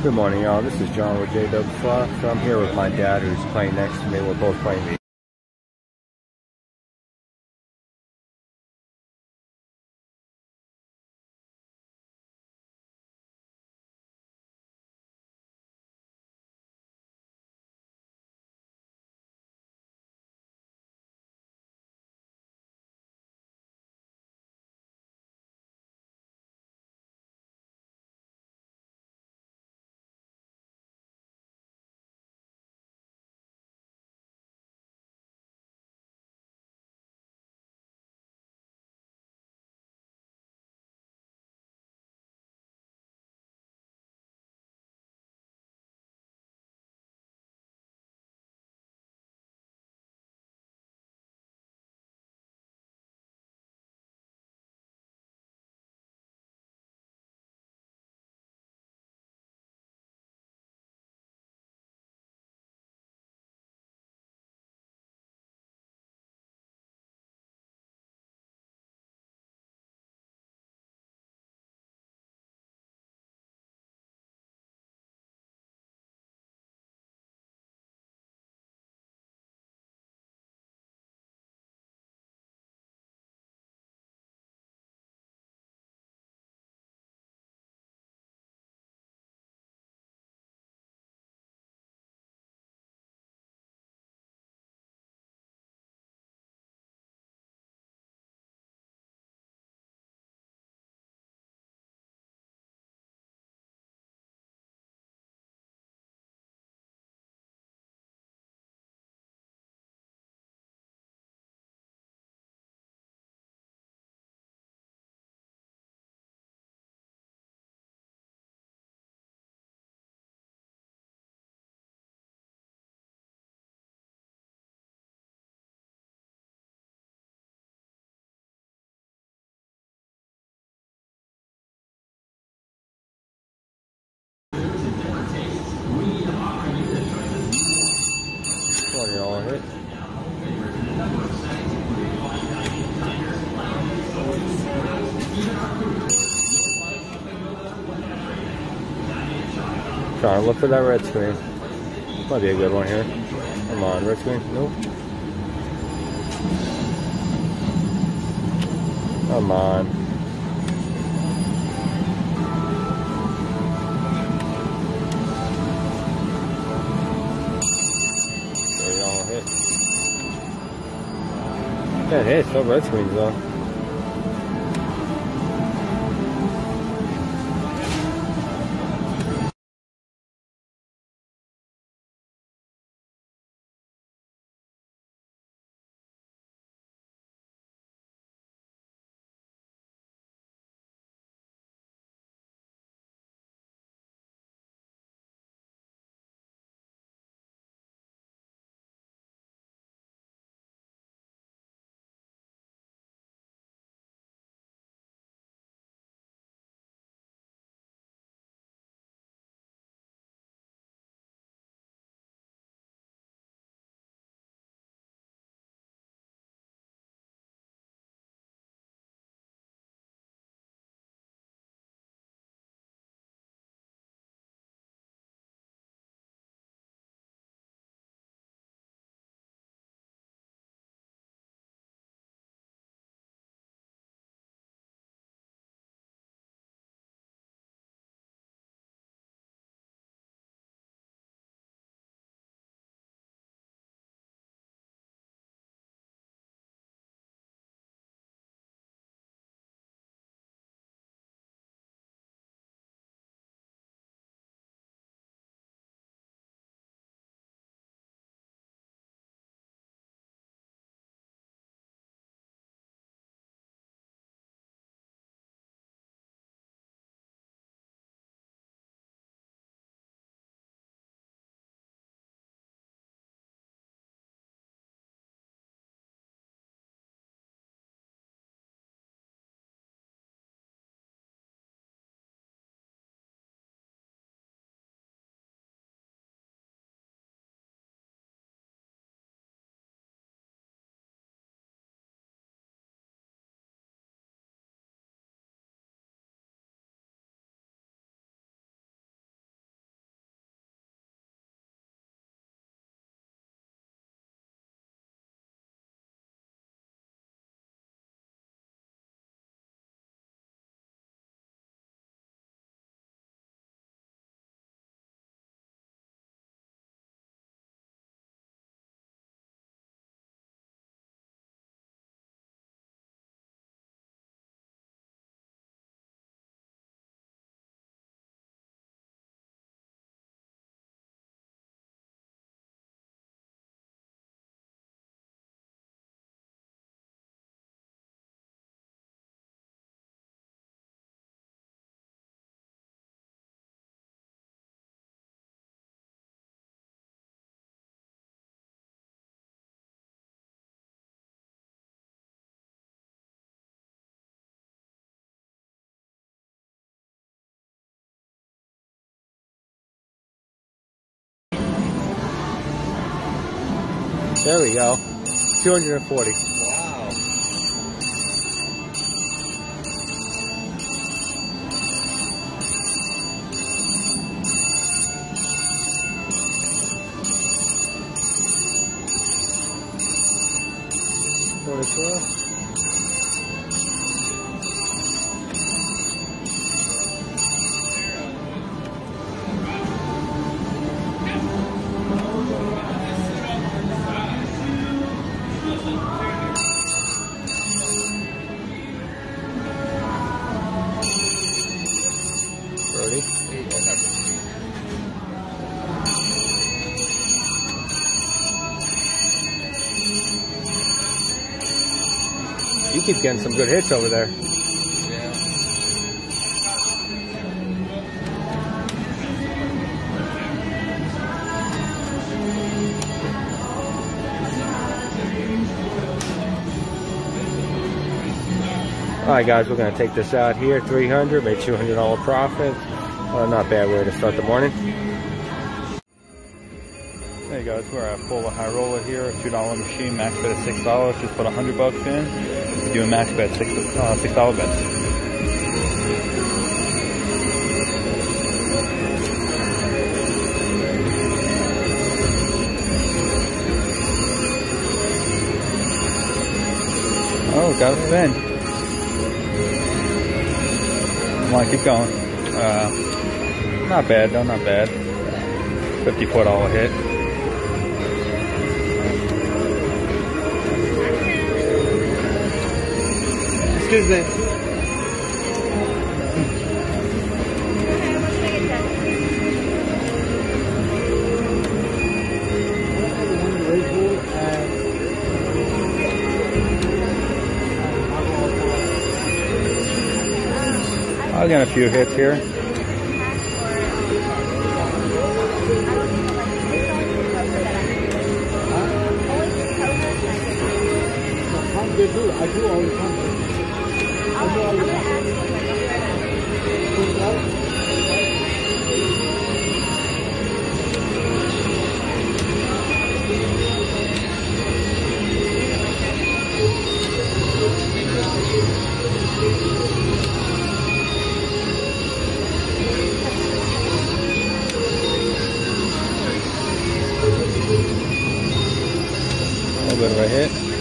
Good morning, y'all. This is John with JW Fox. I'm here with my dad, who's playing next to me. We're both playing the To look for that red screen. Might be a good one here. Come on, red screen. Nope. Come on. There y'all hit. Yeah, hey, still red screens though. There we go. 240. You keeps getting some good hits over there. All right, guys, we're gonna take this out here. 300, made $200 profit. Uh, not bad way to start the morning. Hey guys, we're at Polar High Roller here, a two dollar machine, max bet six dollars. Just put a hundred bucks in. Doing max bet six uh, six dollar bets. Oh, got a spin. Come on, keep going. Uh, not bad though, not bad. Fifty-four dollar hit. Excuse me. I got a few hits here. They do. I do all the time. I do all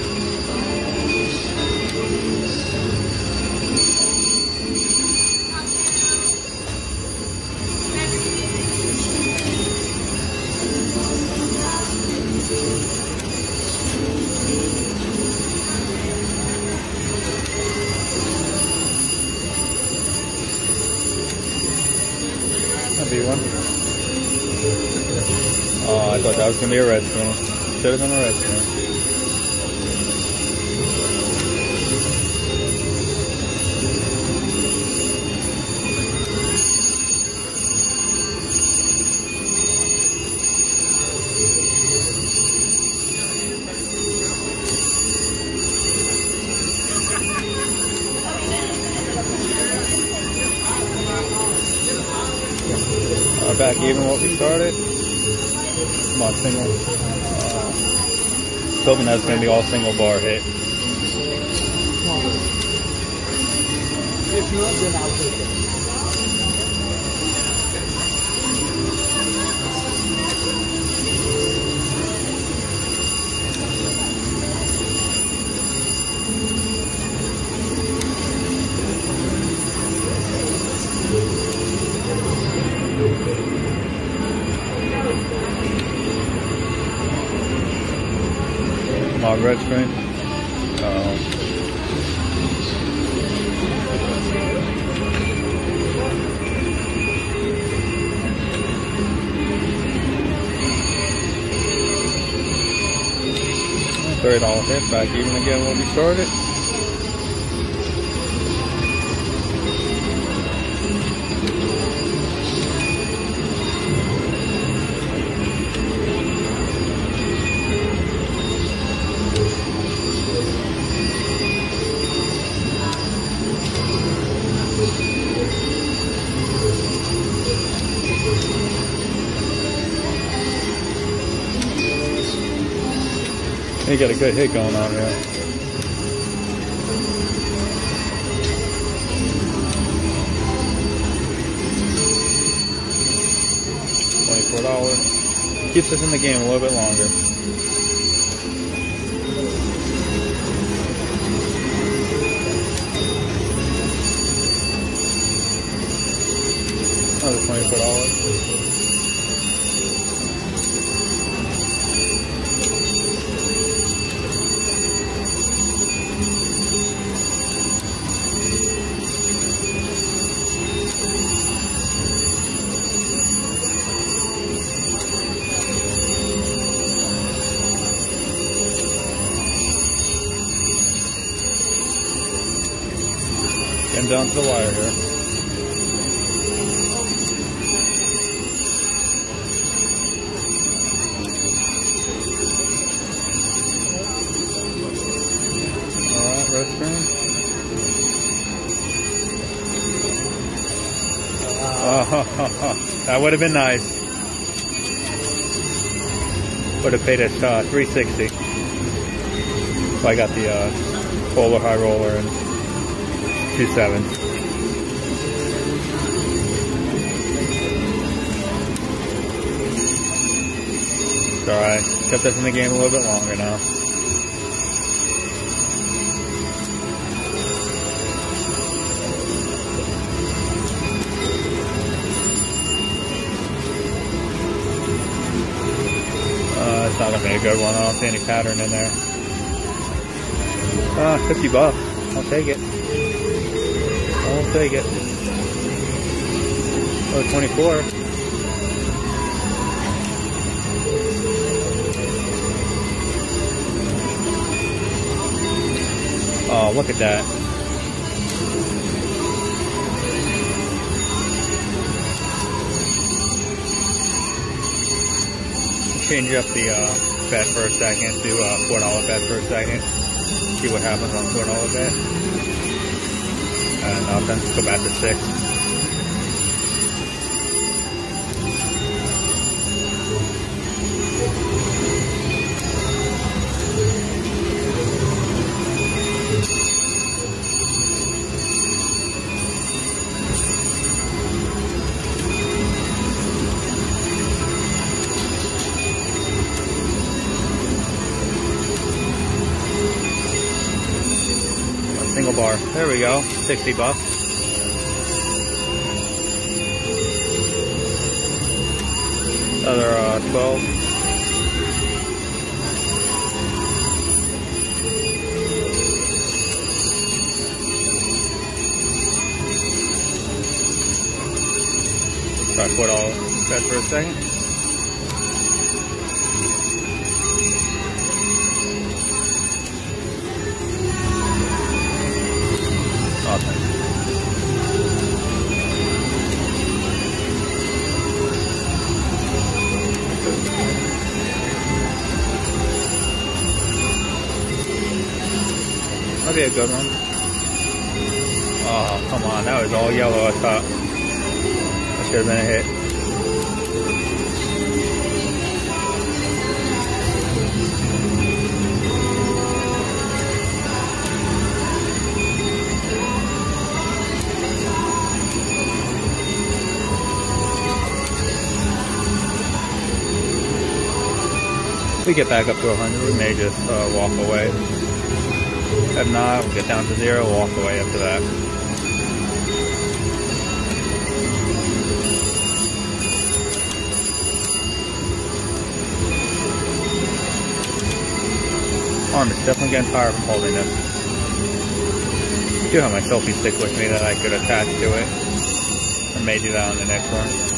was gonna be a red spoon. Should have been a red. Uh, back even what we started. Come on, single. Uh, hoping that's going to be all single bar hit. If not, On, red screen. Uh, Thirty dollar hit back even again when we started. You got a good hit going on here. Twenty-four dollars. Keeps us in the game a little bit longer. Another twenty-four dollars. To the wire here. Oh, that would have been nice. Would have paid us uh, 360. So I got the uh, Polar high roller and two sevens. It's alright. Kept us in the game a little bit longer now. Uh, it's not looking a good one. I don't see any pattern in there. Uh, 50 bucks. I'll take it. I'll take it. Oh, 24. Oh, look at that. Change up the uh, bet for a second to uh, four dollar bet for a second. See what happens on four dollar bet. And uh, nothing. Go back to six. There we go. Sixty bucks. Another uh, twelve. Try four dollar bet for a second. Be a good one. Oh, come on. That was all yellow, I thought. That should have been a hit. If we get back up to 100, we may just uh, walk away. If not, we'll get down to zero, walk away after that. Arm is definitely getting tired from holding this. I do have my selfie stick with me that I could attach to it. I may do that on the next one.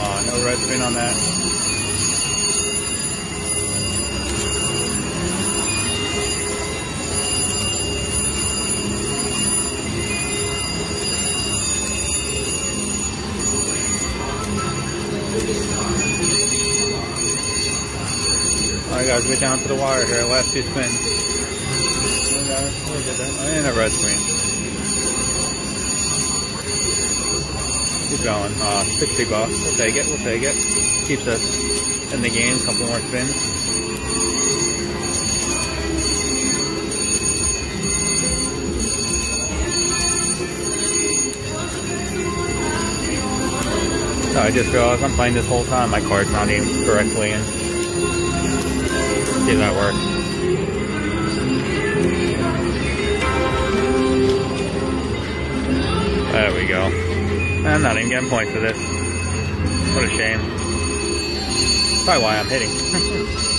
On. No red spin on that. guys, we're down to the wire here. Last two spins. Oh, and a red screen. Keep going. Uh, 60 bucks. We'll take it. We'll take it. Keeps us in the game. Couple more spins. I just realized I'm playing this whole time. My card's not aimed correctly. See if that works. There we go. I'm not even getting points for this. What a shame. Probably why I'm hitting.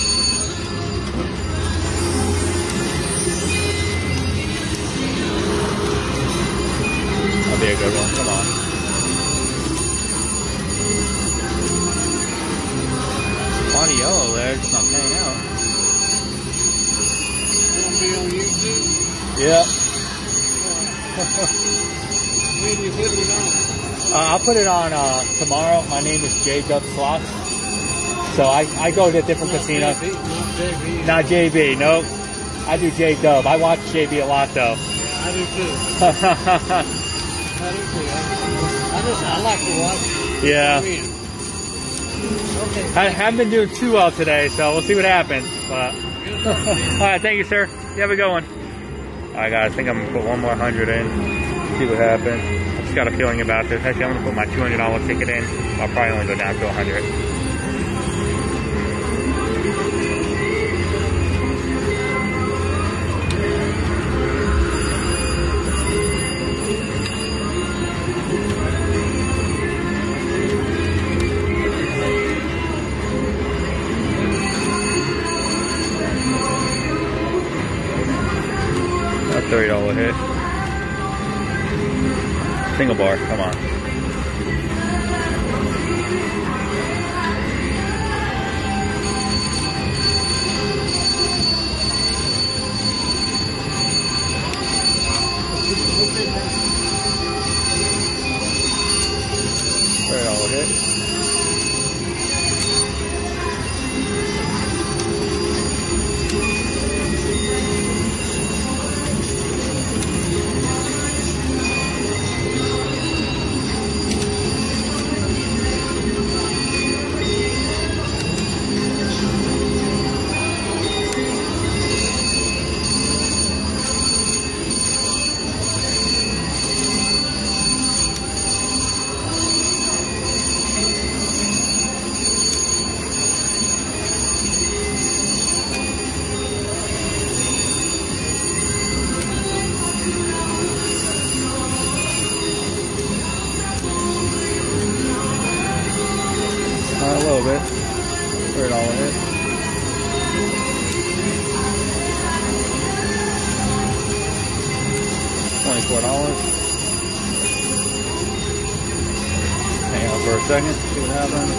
That'll be a good one. Come on. lot of yellow there, just not paying out. Be on YouTube? Yeah. When you put it on? Uh, I'll put it on uh, tomorrow. My name is J Dub Slots. So I, I go to different Not casinos. JB, Not JB. Not JB, nope. I do J Dub. I watch JB a lot though. I do too. I do too. I, I just, I like to watch yeah. win. Okay. I haven't been doing too well today, so we'll see what happens. But all right, thank you, sir. You have a good one. All right, guys. I think I'm gonna put one more hundred in. See what happens got a feeling about this. Actually, I'm going to put my $200 ticket in. I'll probably only go down to 100 bar. Come on. A little bit. Thirty dollar hit. Twenty-four dollars. Hang on for a second, see what happens.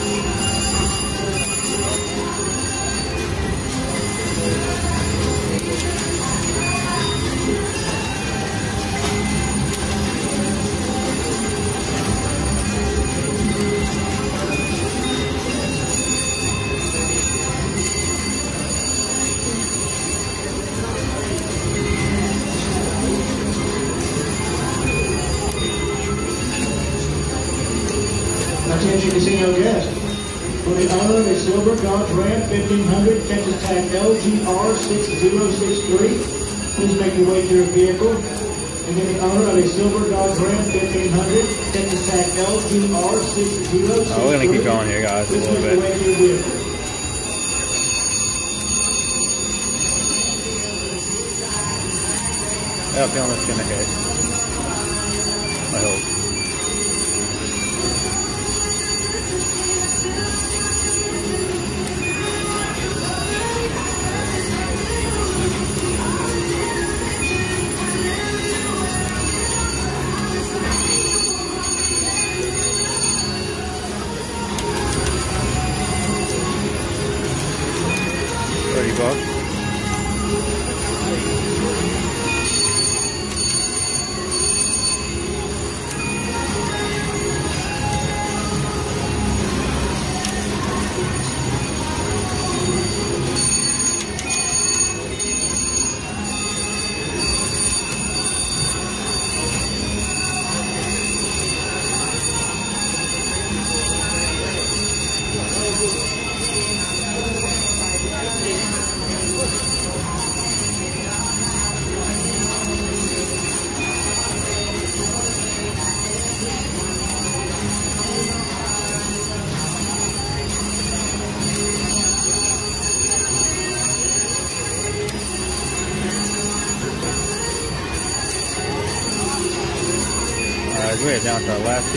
Silver Dodge Ram 1500 Texas Tag LGR 6063, please make your way to your vehicle. And then the owner of a silver Dodge Ram 1500 Texas Tag LGR 6063. Oh, we're gonna keep going here, guys, a little bit. way to your vehicle. I have a feeling it's gonna hit.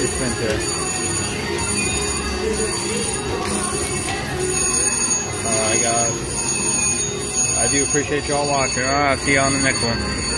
Spins here. Alright uh, guys. I do appreciate y'all watching. Alright, I'll see y'all on the next one.